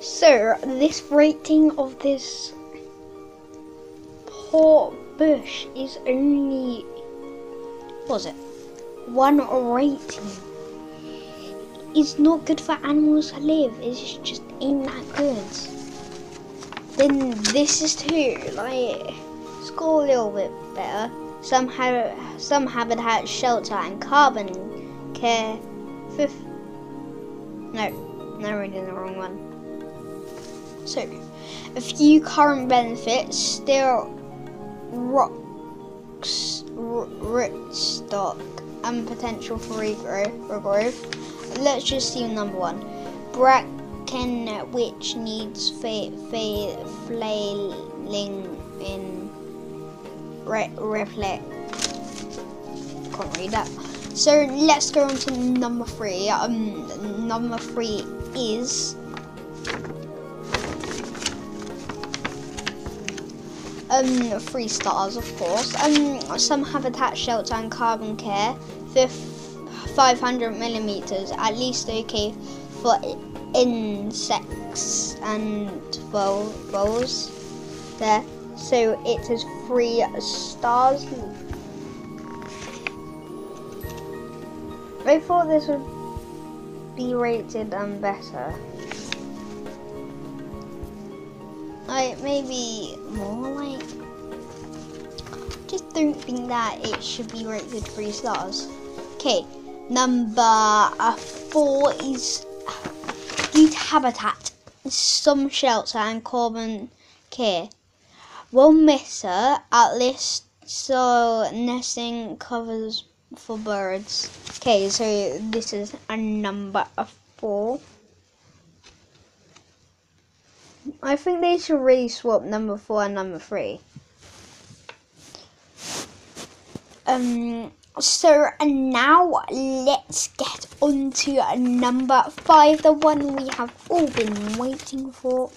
So, this rating of this poor bush is only, what was it, one rating. It's not good for animals to live, it's just ain't that good. Then this is too, like, score a little bit better. Some have some habitat shelter and carbon care. Fifth, no, no, I'm reading the wrong one. So, a few current benefits still rocks, root stock, and potential for regrowth. Let's just see number one. Bracken, which needs fa- fa- flailing in re- reflect. Can't read that. So let's go on to number three. Um, number three is um three stars, of course. Um, some habitat shelter and carbon care. Fifth, 500 millimeters, at least okay for insects and voles. There, so it is three stars. I thought this would be rated um better. Like maybe more like. Just don't think that it should be rated three stars. Okay, number four is good habitat, some shelter and carbon care. One messer at least so nesting covers for birds. Okay, so this is a number of four. I think they should really swap number four and number three. Um, so and now let's get on to number five, the one we have all been waiting for.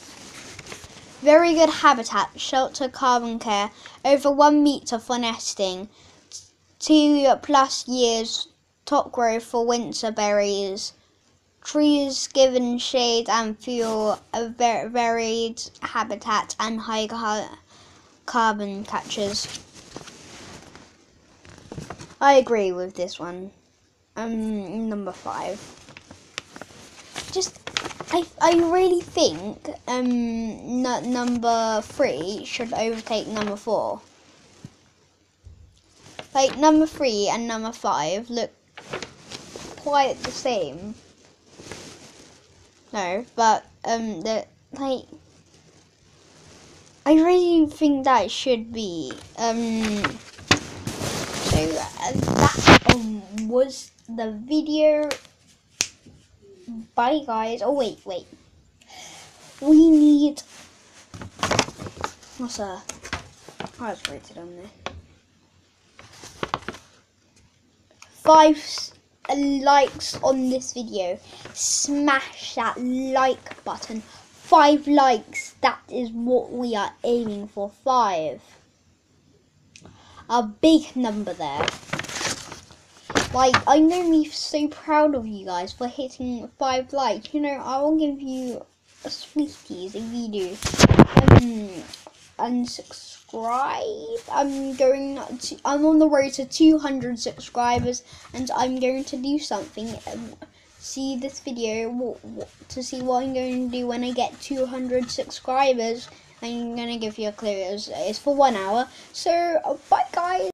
Very good habitat, shelter, carbon care, over one meter for nesting, two plus years top growth for winter berries, trees given shade and fuel, a varied habitat and high car- carbon catchers. I agree with this one. Um, number five. Just, I, I really think um n- number three should overtake number four. Like number three and number five look quite the same. No, but um, the like. I really think that should be um so uh, that um, was the video. Bye, guys. Oh wait, wait. We need. What's that? Oh, it's rated on there. Five likes on this video. Smash that like button. Five likes. That is what we are aiming for. Five a big number there. Like, I'm going to be so proud of you guys for hitting five likes. You know, I will give you sweeties if you do. Um, and subscribe. I'm going to, I'm on the road to 200 subscribers and I'm going to do something. See this video to see what I'm going to do when I get 200 subscribers. I'm gonna give you a clue. It's, it's for one hour. So, bye guys.